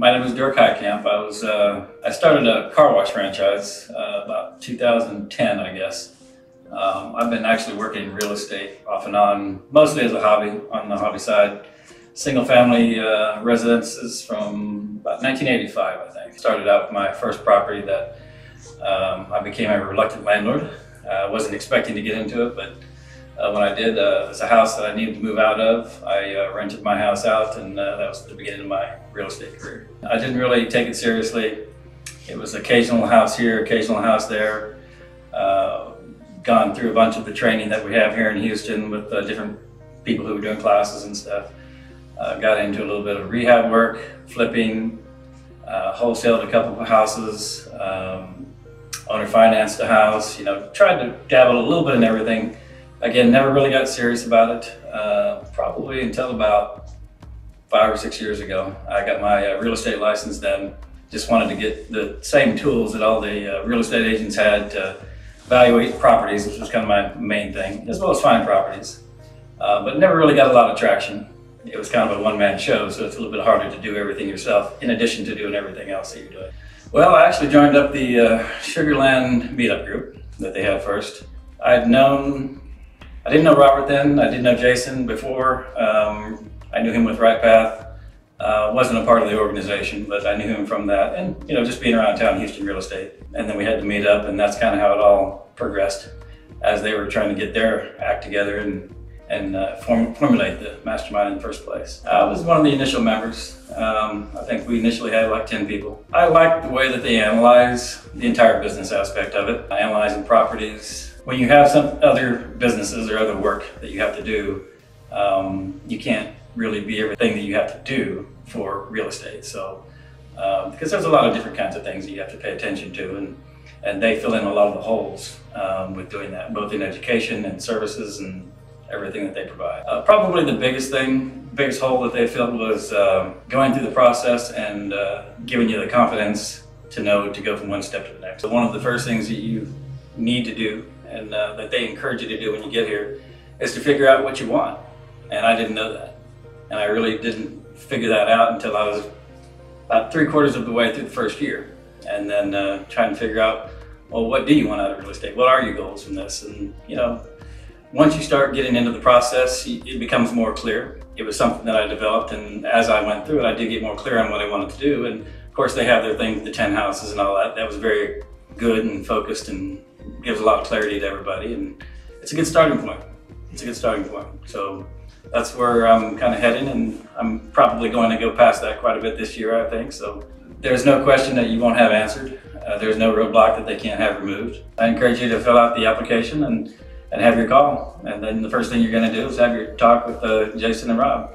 My name is Dirk Heitkamp. I was uh, I started a car wash franchise uh, about 2010, I guess. Um, I've been actually working in real estate off and on, mostly as a hobby on the hobby side. Single family uh, residences from about 1985, I think. Started out with my first property that um, I became a reluctant landlord. I wasn't expecting to get into it, but uh, when I did, uh, it was a house that I needed to move out of. I uh, rented my house out, and uh, that was the beginning of my real estate career. I didn't really take it seriously. It was occasional house here, occasional house there. Uh, gone through a bunch of the training that we have here in Houston with uh, different people who were doing classes and stuff. got into a little bit of rehab work, flipping, wholesaled a couple of houses, um, owner financed a house. You know, tried to dabble a little bit in everything again, never really got serious about it. Uh, probably until about five or six years ago. I got my uh, real estate license then. Just wanted to get the same tools that all the uh, real estate agents had to evaluate properties, which was kind of my main thing, as well as find properties. Uh, but never really got a lot of traction. It was kind of a one-man show, so it's a little bit harder to do everything yourself, in addition to doing everything else that you're doing. Well, I actually joined up the uh, Sugarland meetup group that they had first. I'd known I didn't know Robert then. I didn't know Jason before. Um, I knew him with Right Path. Uh, wasn't a part of the organization, but I knew him from that, and you know, just being around town, Houston real estate. And then we had to meet up, and that's kind of how it all progressed, as they were trying to get their act together and and uh, form, formulate the mastermind in the first place. I was one of the initial members. Um, I think we initially had like 10 people. I liked the way that they analyze the entire business aspect of it, analyzing properties, when you have some other businesses or other work that you have to do, um, you can't really be everything that you have to do for real estate. So, um, because there's a lot of different kinds of things that you have to pay attention to, and and they fill in a lot of the holes um, with doing that, both in education and services and everything that they provide. Uh, probably the biggest thing, biggest hole that they filled was uh, going through the process and uh, giving you the confidence to know to go from one step to the next. So one of the first things that you need to do and uh, that they encourage you to do when you get here is to figure out what you want. And I didn't know that. And I really didn't figure that out until I was about three quarters of the way through the first year. And then uh, trying to figure out, well, what do you want out of real estate? What are your goals from this? And, you know, once you start getting into the process, it becomes more clear. It was something that I developed, and as I went through it, I did get more clear on what I wanted to do. And of course, they have their thing, the 10 houses and all that. That was very good and focused and gives a lot of clarity to everybody, and it's a good starting point. It's a good starting point. So that's where I'm kind of heading, and I'm probably going to go past that quite a bit this year, I think. So there's no question that you won't have answered. Uh, there's no roadblock that they can't have removed. I encourage you to fill out the application and, and have your call. And then the first thing you're going to do is have your talk with uh, Jason and Rob.